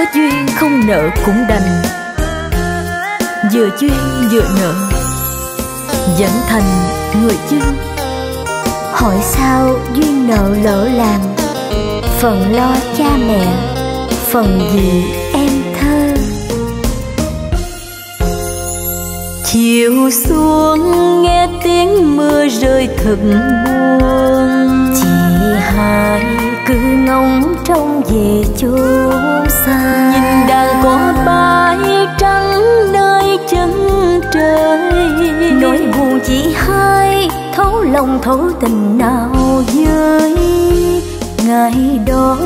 có duyên không nợ cũng đành. Vừa duyên vừa nợ dẫn thành người dưng hỏi sao duyên nợ lỡ làng? Phần lo cha mẹ, phần gì em thơ. Chiều xuống nghe tiếng mưa rơi thật buồn. Chị hai cứ ngóng trông về chốn xa. Thấu lòng thấu tình nào với ngày đó,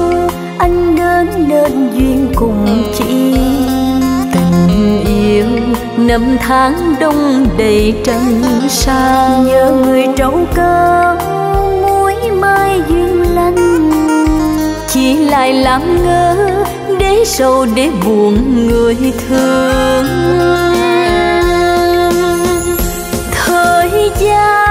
anh đến nên duyên cùng chị. Tình yêu năm tháng đông đầy trăng sao. Nhớ người trâu cao, muối mai duyên lành. Chỉ lại làm ngơ, để sâu để buồn người thương. Thời gian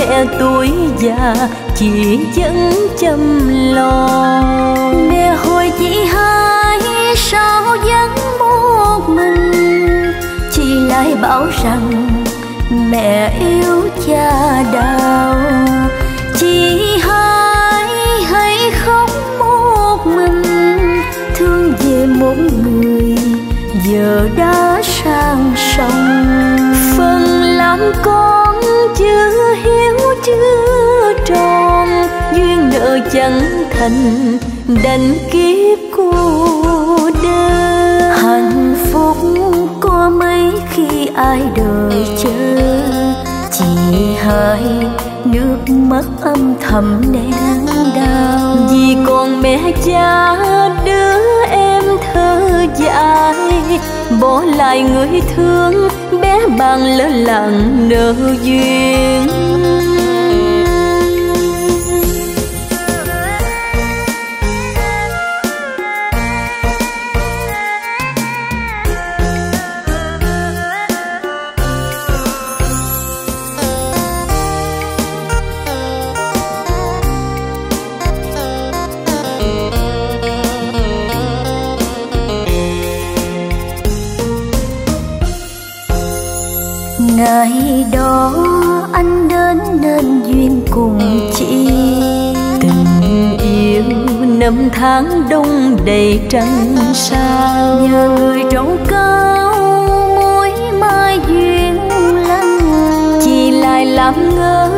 mẹ tuổi già, chỉ vẫn chăm lo mẹ hồi chị hai sao vẫn một mình? Chị lại bảo rằng mẹ yêu cha đau. Chị hai hãy khóc một mình. Thương về một người giờ đã sang sông. Phần làm con chưa tròn, duyên nợ chẳng thành đành kiếp cô đơn. Hạnh phúc có mấy khi ai đời chờ chỉ hai nước mắt âm thầm nén đau. Vì còn mẹ cha, đứa em thơ dại, bỏ lại người thương bé bằng lỡ lặng nợ duyên. Ngày đó anh đến nên duyên cùng chị. Tình yêu năm tháng đông đầy trăng sao nhờ người trông cao, mối mai duyên lắm chỉ lại làm ngơ,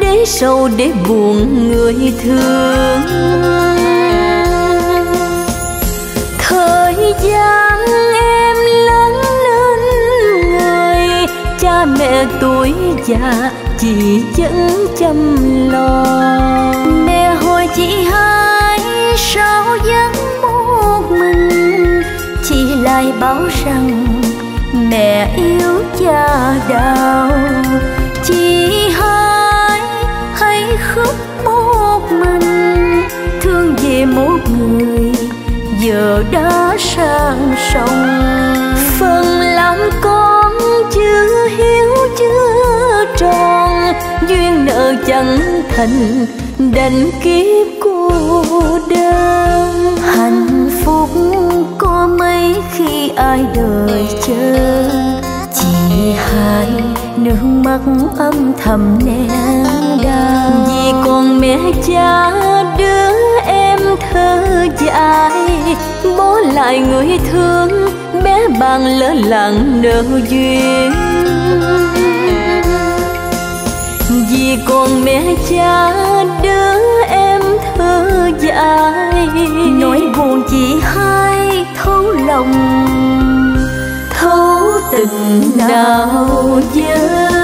để sâu, để buồn người thương. Thời gian tuổi già, chỉ vẫn chăm lo. Mẹ hồi chị hai sao vẫn một mình chị lại bảo rằng mẹ yêu cha đau. Chị hai hãy khóc một mình, thương về một người, giờ đã sang sông. Nợ chẳng thành đành kiếp cô đơn. Hạnh phúc có mấy khi ai đời chờ chỉ hai nước mắt âm thầm nén đau. Vì còn mẹ cha đứa em thơ dại, bố lại người thương, bé bằng lỡ lặng nợ duyên vì còn mẹ cha đứa em thơ dại. Nỗi buồn chỉ hai thấu lòng, thấu tình nào với